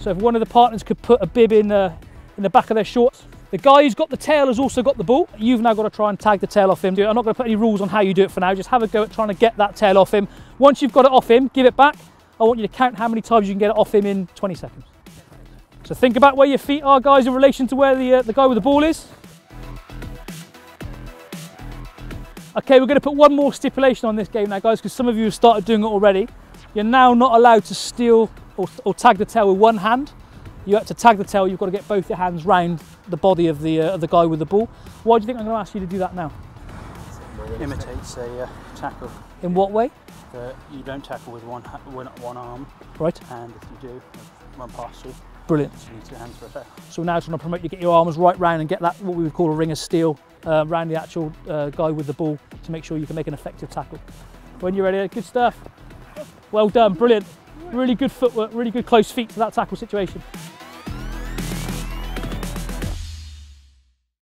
So if one of the partners could put a bib in, uh, in the back of their shorts, the guy who's got the tail has also got the ball. You've now got to try and tag the tail off him. I'm not going to put any rules on how you do it for now. Just have a go at trying to get that tail off him. Once you've got it off him, give it back. I want you to count how many times you can get it off him in 20 seconds. So think about where your feet are, guys, in relation to where the, uh, the guy with the ball is. Okay, we're going to put one more stipulation on this game now, guys, because some of you have started doing it already. You're now not allowed to steal or, or tag the tail with one hand. You have to tag the tail, you've got to get both your hands round the body of the, uh, of the guy with the ball. Why do you think I'm going to ask you to do that now? imitates a uh, tackle. In what way? Uh, you don't tackle with one, one one arm, Right, and if you do, run past you, brilliant. you need two hands for a tackle. So now it's going to promote you get your arms right round and get that what we would call a ring of steel uh, around the actual uh, guy with the ball to make sure you can make an effective tackle. When you're ready, good stuff. Well done, brilliant. Really good footwork, really good close feet for that tackle situation.